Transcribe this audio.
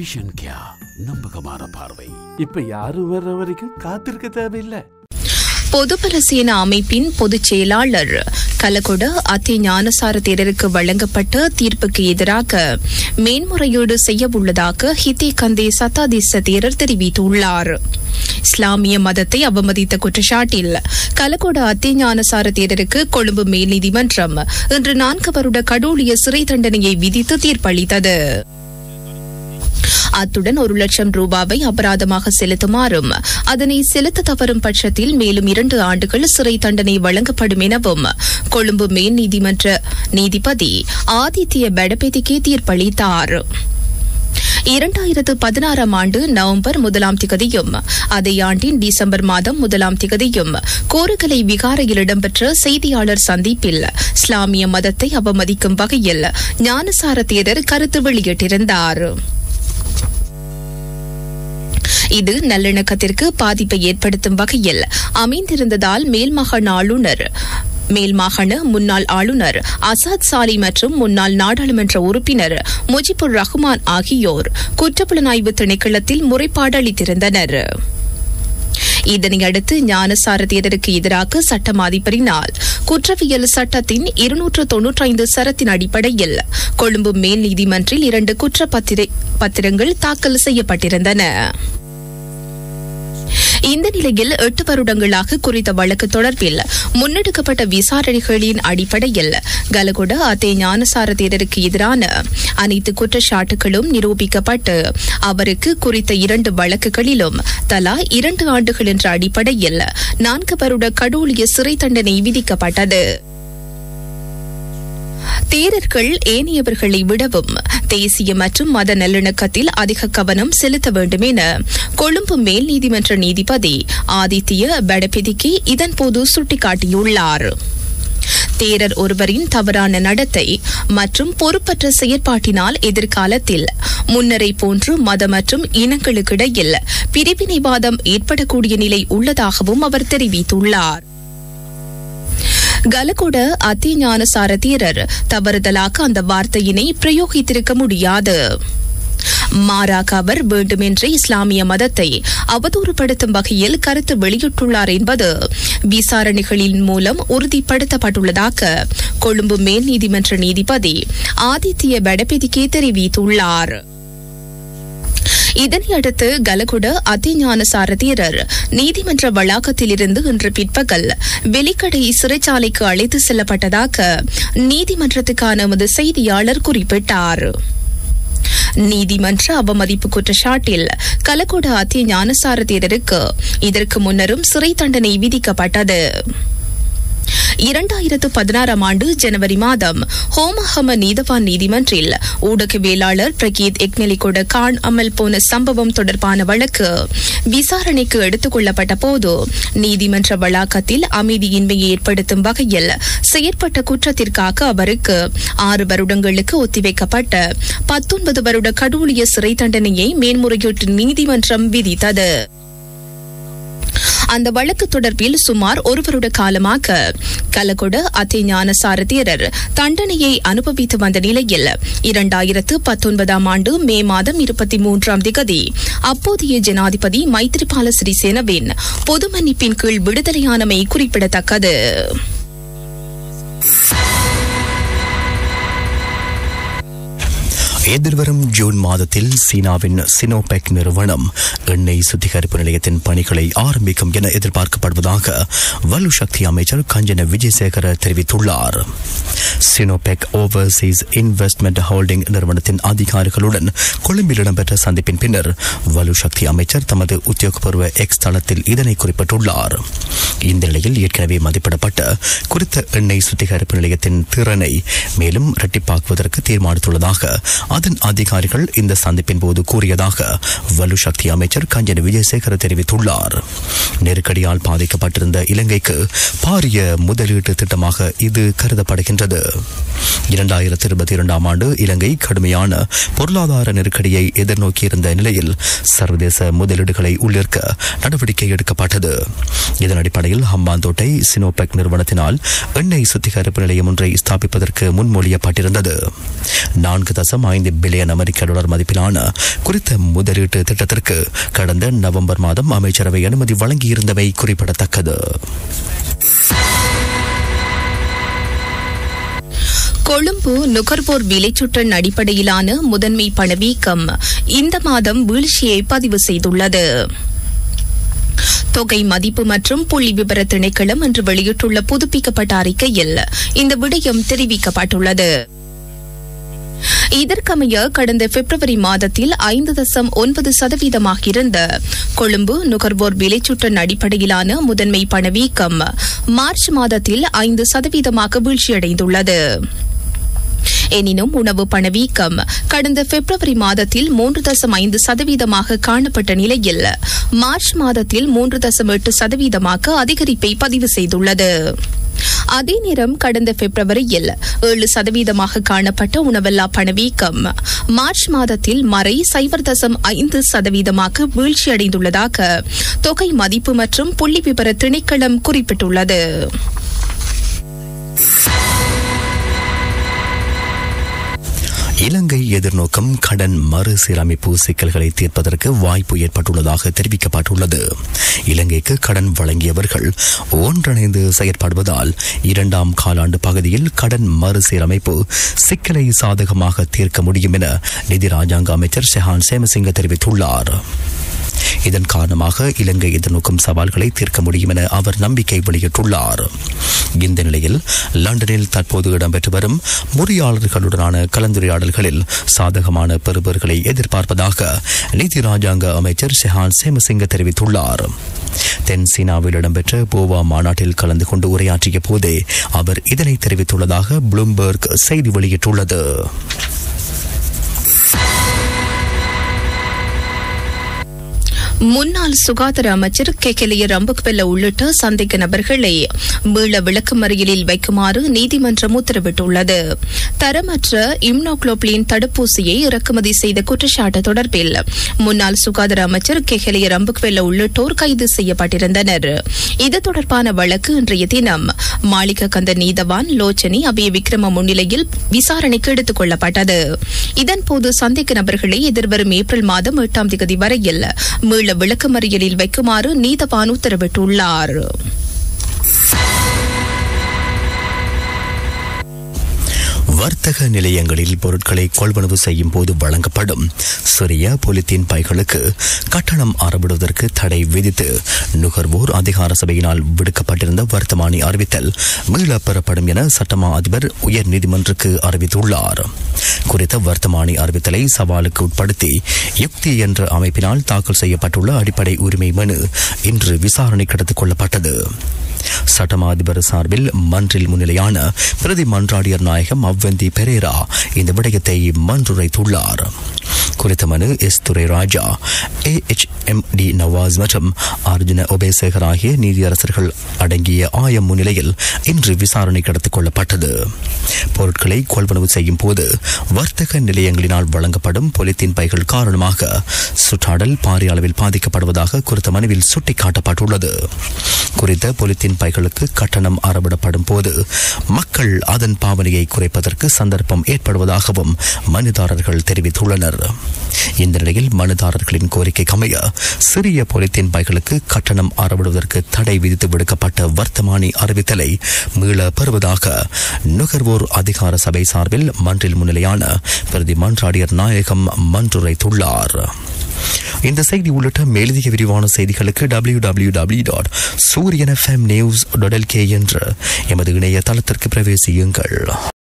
Vision கியா நம்பகமான பார்வை. இப்ப யாரும் வர்ற வரைக்கும் காத்திருக்க தேவையில்லை. பொதுபல சேனா அமைப்பின் பொதுச் செயலாளர் கலகொட அத்தி ஞானசார தேரருக்கு வழங்கப்பட்ட தீர்ப்புக்கு எதிராக மேன்முறையீடு செய்யவுள்ளதாக ஹித்தி கந்தே சத்தாதிச தேரர் தெரிவித்துள்ளார். இஸ்லாமிய மதத்தை அவமதித்த குற்றச்சாட்டில் கலகொட அத்தி ஞானசார தேரருக்கு கொழும்பு மேல் நீதிமன்றம் இன்று நான்கு வருட கடூழிய சிறை தண்டனையை விதித்து தீர்ப்பளித்தது. அத்துடன் ஒரு லட்சம் ரூபாவை அபராதமாக செலுத்துமாறும் அதனை செலுத்த தவறும் பட்சத்தில் மேலும் இரண்டு ஆண்டுகள் சிறை தண்டனை வழங்கப்படும் எனவும் கொழும்பு மேல் நீதிமன்ற நீதிபதி ஆதித்ய பெடபெதிக்கே தீர்ப்பளித்தார். இரண்டாயிரத்து பதினாறாம் ஆண்டு நவம்பர் முதலாம் திகதியும் அதே ஆண்டின் டிசம்பர் மாதம் முதலாம் திகதியும் கோருகலை விகாரையில் இடம்பெற்ற செய்தியாளர் சந்திப்பில் இஸ்லாமிய மதத்தை அவமதிக்கும் வகையில் ஞானசார தேரர் கருத்து வெளியிட்டிருந்தாா் இது நல்லிணக்கத்திற்கு பாதிப்பை ஏற்படுத்தும் வகையில் அமைந்திருந்ததால் மேல்மாகாண ஆளுநர் மேல் மாகாண முன்னாள் ஆளுநர் அசாத் சாலி மற்றும் முன்னாள் நாடாளுமன்ற உறுப்பினர் முஜிபுர் ரஹ்மான் ஆகியோர் குற்றப்புலனாய்வு திணைக்களத்தில் முறைப்பாடு அளித்திருந்தனர். இதனையடுத்து ஞானசார தேரருக்கு எதிராக சட்டம் அதிபரினால் குற்றவியல் சட்டத்தின் இருநூற்று தொன்னூற்றி ஐந்து சரத்தின் அடிப்படையில் கொழும்பு மேல் நீதிமன்றில் இரண்டு குற்ற பத்திரங்கள் தாக்கல் செய்யப்பட்டிருந்தன. இந்த நிலையில் எட்டு வருடங்களாக குறித்த வழக்கு தொடர்பில் முன்னெடுக்கப்பட்ட விசாரணைகளின் அடிப்படையில் கலகுட அத்தே ஞானசார தேரருக்கு எதிரான அனைத்து குற்றச்சாட்டுகளும் நிரூபிக்கப்பட்டு அவருக்கு குறித்த இரண்டு வழக்குகளிலும் தலா இரண்டு ஆண்டுகள் என்ற அடிப்படையில் நான்கு வருட கடூழிய சிறை தண்டனை விதிக்கப்பட்டது. தேரர்கள் ஏனையவர்களை விடவும் தேசிய மற்றும் மத நல்லிணக்கத்தில் அதிக கவனம் செலுத்த வேண்டும் என கொழும்பு மேல் நீதிமன்ற நீதிபதி ஆதித்ய படபெதிக்கி இதன்போது சுட்டிக்காட்டியுள்ளார். தேரர் ஒருவரின் தவறான நடத்தை மற்றும் பொறுப்பற்ற செயற்பாட்டினால் எதிர்காலத்தில் முன்னரை போன்று மத மற்றும் இனங்களுக்கிடையில் பிரிவினைவாதம் ஏற்படக்கூடிய நிலை உள்ளதாகவும் அவர் தெரிவித்துள்ளார். கலகொட அத்திஞான ஞானசார தீரர் தவறுதலாக அந்த வார்த்தையினை பிரயோகித்திருக்க முடியாது. மாறாக அவர் வேண்டுமென்றே இஸ்லாமிய மதத்தை அவதூறுபடுத்தும் வகையில் கருத்து வெளியிட்டுள்ளார் என்பது விசாரணைகளின் மூலம் உறுதிப்படுத்தப்பட்டுள்ளதாக கொழும்பு மேல் நீதிமன்ற நீதிபதி ஆதித்ய பெடபெதிக்கே தெரிவித்துள்ளார். இதனையடுத்து கலகுட அதிஞான சாரதியரர் நீதிமன்ற வளாகத்திலிருந்து இன்று பிற்பகல் வெலிக்கடை சிறைச்சாலைக்கு அழைத்து செல்லப்பட்டதாக நீதிமன்றத்துக்கான எமது செய்தியாளர் குறிப்பிட்டார். நீதிமன்ற அவமதிப்பு குற்றச்சாட்டில் கலகுட அத்திய ஞானசார தேரருக்கு இதற்கு முன்னரும் சிறை தண்டனை விதிக்கப்பட்டது. இரண்டாயிரத்து பதினாறாம் ஆண்டு ஜனவரி மாதம் ஹோமஹம நீதவான் நீதிமன்றில் ஊடகவியலாளர் பிரகீத் எக்னெலிகொட கான் அமல் போன சம்பவம் தொடர்பான வழக்கு விசாரணைக்கு எடுத்துக் கொள்ளப்பட்ட போது நீதிமன்ற வளாகத்தில் அமைதியின்மையை ஏற்படுத்தும் வகையில் செயற்பட்ட குற்றத்திற்காக அவருக்கு ஆறு வருடங்களுக்கு ஒத்திவைக்கப்பட்ட பத்தொன்பது வருட கடூழிய சிறை தண்டனையை மேன்முறையீட்டு நீதிமன்றம் விதித்தது. அந்த வழக்கு தொடர்பில் சுமார் ஒரு வருட காலமாக கலகொட அத்திஞான சாரதியரர் தண்டனையை அனுபவித்து வந்த நிலையில் இரண்டாயிரத்து பத்தொன்பதாம் ஆண்டு மே மாதம் இருபத்தி மூன்றாம் திகதி அப்போதைய ஜனாதிபதி மைத்ரிபால சிறிசேனவின் பொது மன்னிப்பின் கீழ் விடுதலையானமை குறிப்பிடத்தக்கது. எதிர்வரும் ஜூன் மாதத்தில் சீனாவின் சினோபெக் நிறுவனம் எண்ணெய் சுத்திகரிப்பு நிலையத்தின் பணிகளை ஆரம்பிக்கும் என எதிர்பார்க்கப்படுவதாக வலு சக்தி அமைச்சர் கஞ்சன விஜயசேகர தெரிவித்துள்ளார். சினோபெக் ஓவர்சீஸ் இன்வெஸ்ட்மெண்ட் ஹோல்டிங் நிறுவனத்தின் அதிகாரிகளுடன் கொழும்பில் இடம்பெற்ற சந்திப்பின் பின்னர் வலு சக்தி அமைச்சர் தமது உத்தியோகபூர்வ எக்ஸ் தளத்தில் இதனை குறிப்பிட்டுள்ளார். இந்த நிலையில் ஏற்கனவே மதிப்பிடப்பட்ட குறித்த எண்ணெய் சுத்திகரிப்பு நிலையத்தின் திறனை மேலும் இரட்டிப்பாக்குவதற்கு தீர்மானித்துள்ளதாக அதன் அதிகாரிகள் இந்த சந்திப்பின் போது கூறியதாக வலு சக்தி அமைச்சர் கஞ்சன் விஜயசேகர தெரிவித்துள்ளார். நெருக்கடியால் பாதிக்கப்பட்டிருந்த இலங்கைக்கு பாரிய முதலீட்டு திட்டமாக இது கருதப்படுகின்றது. இரண்டாயிரத்தி இருபத்தி இரண்டாம் ஆண்டு இலங்கை கடுமையான பொருளாதார நெருக்கடியை எதிர்நோக்கியிருந்த நிலையில் சர்வதேச முதலீடுகளை உள்ளிருக்க நடவடிக்கை எடுக்கப்பட்டது. இதன் அடிப்படையில் அடிப்படையில் ஹம்பாந்தோட்டை சினோபெக் நிறுவனத்தினால் எண்ணெய் சுத்திகரிப்பு நிலையம் ஒன்றை ஸ்தாபிப்பதற்கு முன்மொழியப்பட்டிருந்தது. நான்கு தசம் ஐந்து பில்லியன் அமெரிக்க டாலர் மதிப்பிலான குறித்த முதலீட்டு திட்டத்திற்கு கடந்த நவம்பர் மாதம் அமைச்சரவை அனுமதி வழங்கியிருந்தவை குறிப்பிடத்தக்கது. கொழும்பு நுகர்வோர் விலைச்சுற்றன் அடிப்படையிலான முதன்மை பணவீக்கம் இந்த மாதம் வீழ்ச்சியை பதிவு செய்துள்ளது. தொகை மதிப்பு மற்றும் புள்ளி விவர திணைக்களம் இன்று வெளியிட்டுள்ள புதுப்பிக்கப்பட்ட அறிக்கையில் இந்த விடயம் தெரிவிக்கப்பட்டுள்ளது. இதற்கமைய கடந்த பிப்ரவரி மாதத்தில் ஐந்து தசம் ஒன்பது சதவீதமாக இருந்த கொழும்பு நுகர்வோர் விலைச்சுற்றன் அடிப்படையிலான முதன்மை பணவீக்கம் மார்ச் மாதத்தில் ஐந்து சதவீதமாக வீழ்ச்சியடைந்துள்ளது. எனினும் உணவு பணவீக்கம் கடந்த பிப்ரவரி மாதத்தில் மூன்று தசம் ஐந்து சதவீதமாக காணப்பட்ட நிலையில் மார்ச் மாதத்தில் மூன்று தசம் எட்டு சதவீதமாக அதிகரிப்பை பதிவு செய்துள்ளது. அதே நேரம் கடந்த பிப்ரவரியில் ஏழு சதவீதமாக காணப்பட்ட உணவல்லா பணவீக்கம் மார்ச் மாதத்தில் மறை சைபர் தசம் ஐந்து சதவீதமாக வீழ்ச்சியடைந்துள்ளதாக தொகை மதிப்பு மற்றும் புள்ளி விவர திணைக்களம் குறிப்பிட்டுள்ளது. இலங்கை எதிர்நோக்கம் கடன் மறுசீரமைப்பு சிக்கல்களை தீர்ப்பதற்கு வாய்ப்பு ஏற்பட்டுள்ளதாக தெரிவிக்கப்பட்டுள்ளது. இலங்கைக்கு கடன் வழங்கியவர்கள் ஒன்றிணைந்து செயற்படுவதால் இரண்டாம் காலாண்டு பகுதியில் கடன் மறுசீரமைப்பு சிக்கலை சாதகமாக தீர்க்க முடியும் என நிதி ராஜாங்க அமைச்சர் ஷெஹான் சேமசிங்க தெரிவித்துள்ளார். இதன் காரணமாக இலங்கை எதிர்நோக்கும் சவால்களை தீர்க்க முடியும் என அவர் நம்பிக்கை வெளியிட்டுள்ளார். இந்த நிலையில் லண்டனில் தற்போது இடம்பெற்று வரும் பொறியாளர்களுடனான கலந்துரையாடல்களில் சாதகமான பெறுபர்களை எதிர்பார்ப்பதாக நீதி ராஜாங்க அமைச்சர் ஷெஹான் சேமசிங்க தெரிவித்துள்ளார். தென் சீனாவில் இடம்பெற்ற போவா மாநாட்டில் கலந்து கொண்டு உரையாற்றிய போதே அவர் இதனை தெரிவித்துள்ளதாக ப்ளூம்பர்க் செய்தி வெளியிட்டுள்ளது. முன்னாள் சுகாதார அமைச்சர் கெகலிய ரம்புக்வெல்ல உள்ளிட்ட சந்தேக நபர்களை மீள விளக்குமறியலில் வைக்குமாறு நீதிமன்றம் உத்தரவிட்டுள்ளது. தரமற்ற இம்னோக்ளோப்ளின் தடுப்பூசியை இறக்குமதி செய்த குற்றச்சாட்டு தொடர்பில் முன்னாள் சுகாதார அமைச்சர் கெகலிய ரம்புக்வெல்ல உள்ளிட்டோர் கைது செய்யப்பட்டிருந்தனர். இது தொடர்பான வழக்கு இன்றைய தினம் மாளிக கந்த நீதவான் லோச்சனி அபய விக்ரம முன்னிலையில் விசாரணைக்கு எடுத்துக் கொள்ளப்பட்டது. இதன்போது சந்தேக நபர்களை எதிர்வரும் ஏப்ரல் மாதம் எட்டாம் தேதி வரையில் மீள விளக்கமறியலில் வைக்குமாறு நீதவான் உத்தரவிட்டுள்ளார். வர்த்தக நிலையங்களில் பொருட்களை கொள்வனவு செய்யும் போது வழங்கப்படும் சிறிய பொலித்தீன் பைகளுக்கு கட்டணம் அறவிடுவதற்கு தடை விதித்து நுகர்வோர் அதிகார சபையினால் விடுக்கப்பட்டிருந்த வர்த்தமானி அறிவித்தல் மீளப்பெறப்படும் என சட்டமா அதிபர் உயர் நீதிமன்றக்கு அறிவித்துள்ளார். குறித்த வர்த்தமானி அறிவித்தலை சவாலுக்கு உட்படுத்தி யுக்தி என்ற அமைப்பினால் தாக்கல் செய்யப்பட்டுள்ள அடிப்படை உரிமை மனு இன்று விசாரணைக்கு எடுத்துக் கொள்ளப்பட்டது. சட்டமா அதிபர் சார்பில் மன்றில் முன்னிலையான பிரதி மன்றாடியர் நாயகம் அவ்வந்தி பெரேரா இந்த விடயத்தை மன்றுரைத்துள்ளார். குறித்த மனு S Thurai Raja A H M D Nawaz மற்றும் அர்ஜுன ஒபேசேகர் ஆகிய நீதியரசர்கள் அடங்கிய ஆயம் முன்னிலையில் இன்று விசாரணை கடத்திக் கொள்ளப்பட்டது. பொருட்களை கொள்வனவு செய்யும் போது வர்த்தக நிலையங்களினால் வழங்கப்படும் பொலித்தீன் பைகள் காரணமாக சுற்றாடல் பாரிய அளவில் பாதிக்கப்படுவதாக குறித்த மனுவில் சுட்டிக்காட்டப்பட்டுள்ளது. குறித்த பொலித்தீன் பைகளுக்கு கட்டணம் அறவிடப்படும் போது மக்கள் அதன் பாவனையை குறைப்பதற்கு சந்தர்ப்பம் ஏற்படுவதாகவும் மனுதாரர்கள் தெரிவித்துள்ளனர். இந்த நிலையில் மனுதாரர்களின் கோரிக்கை அமைய சிறிய பொலித்தீன் பைகளுக்கு கட்டணம் அறவிடுவதற்கு தடை விதித்து விடுக்கப்பட்ட வர்த்தமானி அறிவித்தலை மீள பெறுவதாக நுகர்வோர் அதிகார சபை சார்பில் மன்றில் முன்னிலையான பிரதி மன்றாடியர் நாயகம் மன்றுரைத்துள்ளார். இந்த செய்தி உள்ளிட்ட மேலதிக விரிவான செய்திகளுக்கு W W W dot Sooriyan FM news என்ற எமது இணைய தளத்திற்கு பிரவேசியுங்கள்.